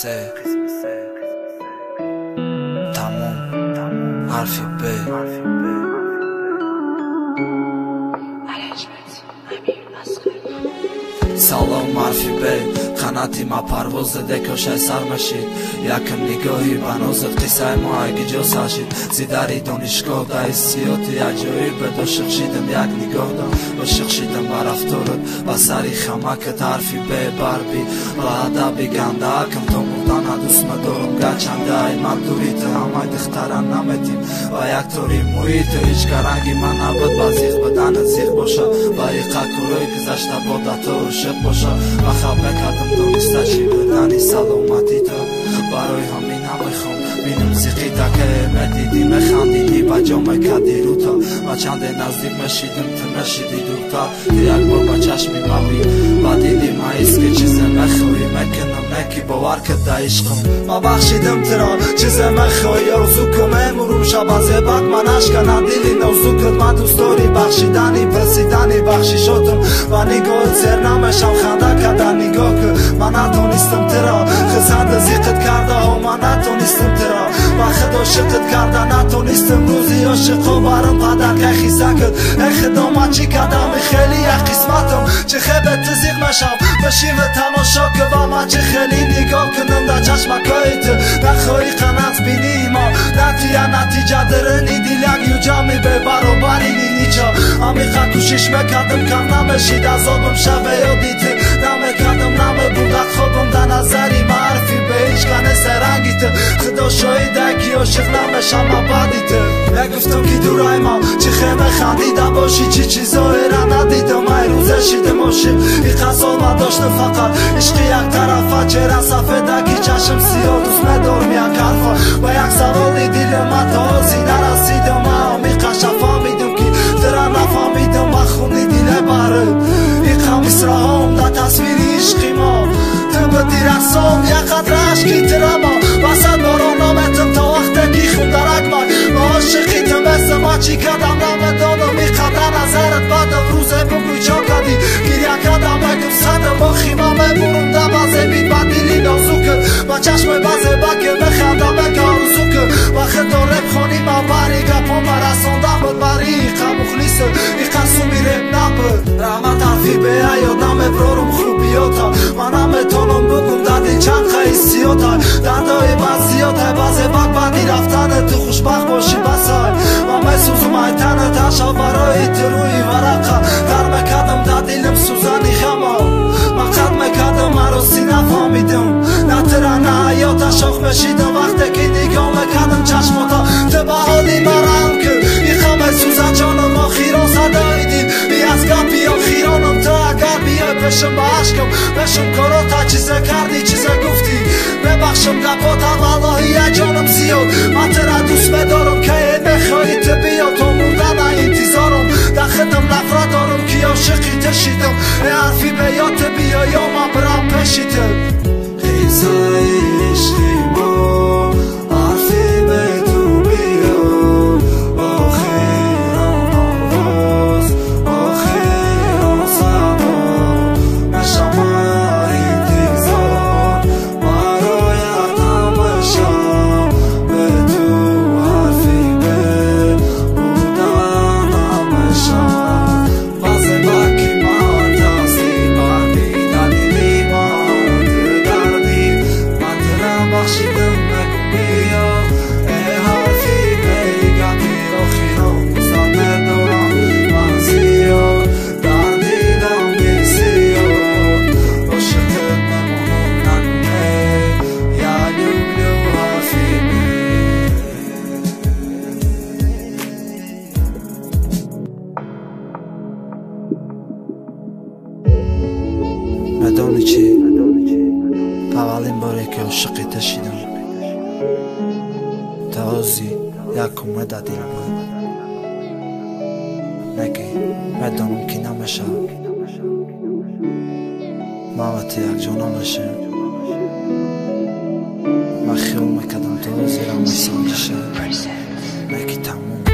Kısmetse Tamam Harfi B. Salam harfi B. санъати ма парвоз заде кӯшай сар машид якм нигоҳи ба нозат қиссаи мо агиҷо сашид зи дари донишгоҳ да ҳиссиёти аҷоиб бедошиқ шидам як нигоҳ дам. Ошиқ шидам ба рафторат ба сари хамакат ҳарфи бебарби ба адаби гандаакам то мурдана дӯстма дорам. Гарчанда ман дурита ҳамай духтарам наметим. Ва як тори муҳита ҳеҷ гаранги ман набуд ба зиғ танат зех боша бари қакурҳои гузашта бо дато ошиқ боша. Бахаб накардам дониста чӣ будани саломати то. Барои ҳамин намехом бинумсиқи таке медидӣ механдидӣ ба ҷо мекардӣ рута ва чанде наздик мешидим ту мешидӣ дурта ди як бор ба чашми мавӣ ба диди маист ки чизе мехӯрӣ که باور که دا عشقم ما بخشیدم ترا چیز مخوی آرزو کنم مرم شب از بعد من اشکنم دیلی نوزو کد من دوست داری بخشیدنی پرسیدنی بخشیشاتم و نگاه زیر نمشم خنده کده نگاه که من نتونستم ترا خزند زیقت کرده ها من نتونستم ترا و خدا شقت کرده نتونستم روزی عاشقا برم قدر که خیزه کد ای خدا من چی کدم خیلی قسمتم. چه خیبت تزیق مشم بشیم تماشا که با من چه خیلی نگاه کنم در چشمکای تو نخواهی قنات بینی ما. نتیه نتیجه درنی دیلک یو جمعی به برابری نیچا امیقا کوشش مکردم کم نمشید عذابم شبه یادی تو бошӣ чӣ чизоеро надидам ай рӯза шидимоши и қасома дошта фақат ишқи як тарафа чера сафедаки чашм сиё рӯз медор як ҳарфа ба як саволи дилема то ҳозӣ нарасидам аоми қаша фаҳмидам ки тира нафаҳмидам ба хуни диле бары и қамисраҳом да тасвири ишқи мо тӯба дирахсон як қадра ашки тирамо васад борон наметам то вақте ки хундарак ман ба ошиқи тӯ месама чӣ кадам намедо სათანა ზარად ბატალ რუზებო გუჩოკადი გირიაკა და მაგ სადა მოხი მამებურ და ბაზები ბადილი ნოსუკ მაჩაშმე ბაზე ბაკე მეხა და ბაკა უსუკ ვახდორებ ხონი მაბარი გაფომარა სონდა მბარი ხამუხლის. იხასუმირებ ნაბ რამათ აფიბე აიო ნამე პრორუმ ხლუბიოთა მანამე თოლომ ბუკუნ დადი ჩანხა ისიოთა. დადოე ბაზ بشم به عشقم بشم کاراتا چیزه کردی چیزه گفتی. ببخشم گپاتا والله جانم زیاد. من ترا دوست بدارم که بخوایی تو بیا. تو موندن انتظارم. در خدم نفرت دارم که عاشقی تشیدم. حرفی به یاد بیا یا من برم پشیدم. میدانی چی؟ اولین باری که عاشقی تشیدم تازی یک اومد دل بود. نگی می‌دانم که نمیشه موتی یک جا نمیشه من خیال می‌کردم تازی را میسانشه نگی تمام